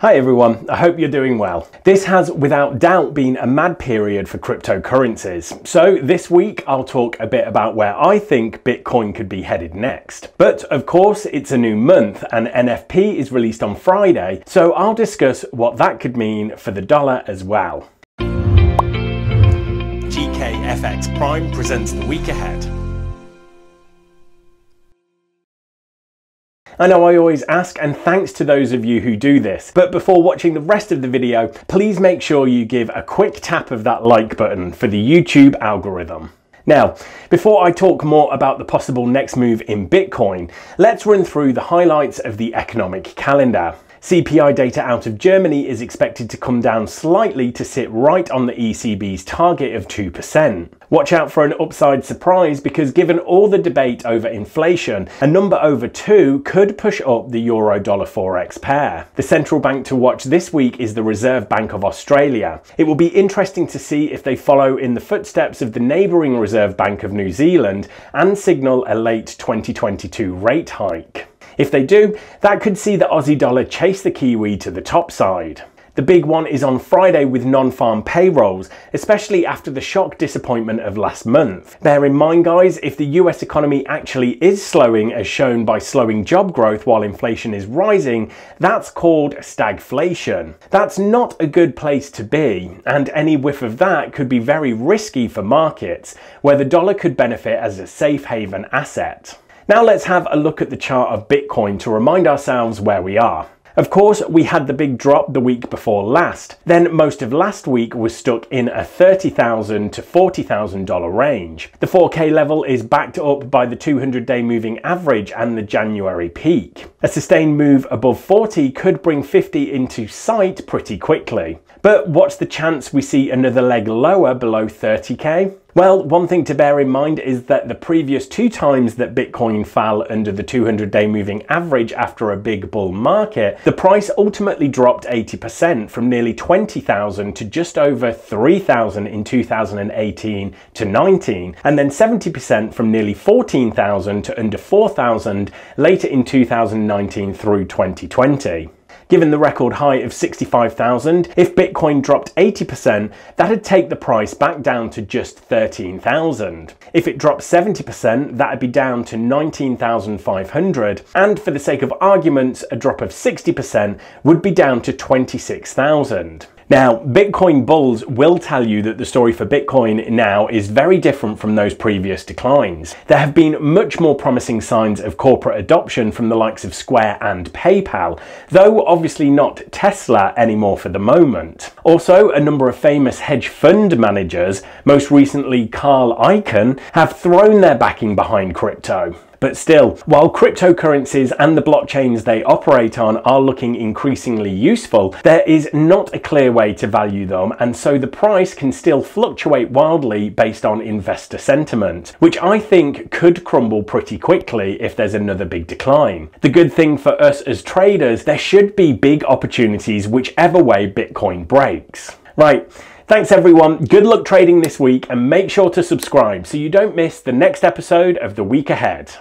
Hi everyone, I hope you're doing well. This has without doubt been a mad period for cryptocurrencies. So this week I'll talk a bit about where I think Bitcoin could be headed next. But of course it's a new month and NFP is released on Friday, so I'll discuss what that could mean for the dollar as well. GKFX Prime presents the week ahead. I know I always ask and thanks to those of you who do this, but before watching the rest of the video, please make sure you give a quick tap of that like button for the YouTube algorithm. Now, before I talk more about the possible next move in Bitcoin, let's run through the highlights of the economic calendar. CPI data out of Germany is expected to come down slightly to sit right on the ECB's target of 2%. Watch out for an upside surprise because given all the debate over inflation, a number over 2 could push up the euro dollar forex pair. The central bank to watch this week is the Reserve Bank of Australia. It will be interesting to see if they follow in the footsteps of the neighbouring Reserve Bank of New Zealand and signal a late 2022 rate hike. If they do, that could see the Aussie dollar chase the Kiwi to the top side. The big one is on Friday with non-farm payrolls, especially after the shock disappointment of last month. Bear in mind guys, if the US economy actually is slowing as shown by slowing job growth while inflation is rising, that's called stagflation. That's not a good place to be, and any whiff of that could be very risky for markets, where the dollar could benefit as a safe haven asset. Now let's have a look at the chart of Bitcoin to remind ourselves where we are. Of course, we had the big drop the week before last. Then most of last week was stuck in a 30,000 to $40,000 range. The 4K level is backed up by the 200-day moving average and the January peak. A sustained move above 40 could bring 50 into sight pretty quickly. But what's the chance we see another leg lower below 30k? Well, one thing to bear in mind is that the previous two times that Bitcoin fell under the 200 day moving average after a big bull market, the price ultimately dropped 80% from nearly 20,000 to just over 3,000 in 2018 to 19, and then 70% from nearly 14,000 to under 4,000 later in 2019 through 2020. Given the record high of 65,000, if Bitcoin dropped 80%, that'd take the price back down to just 13,000. If it dropped 70%, that'd be down to 19,500, and for the sake of arguments, a drop of 60% would be down to 26,000. Now, Bitcoin bulls will tell you that the story for Bitcoin now is very different from those previous declines. There have been much more promising signs of corporate adoption from the likes of Square and PayPal, though obviously not Tesla anymore for the moment. Also, a number of famous hedge fund managers, most recently Carl Icahn, have thrown their backing behind crypto. But still, while cryptocurrencies and the blockchains they operate on are looking increasingly useful, there is not a clear way to value them, and so the price can still fluctuate wildly based on investor sentiment, which I think could crumble pretty quickly if there's another big decline. The good thing for us as traders, there should be big opportunities whichever way Bitcoin breaks. Right, Thanks everyone, good luck trading this week and make sure to subscribe so you don't miss the next episode of The Week Ahead.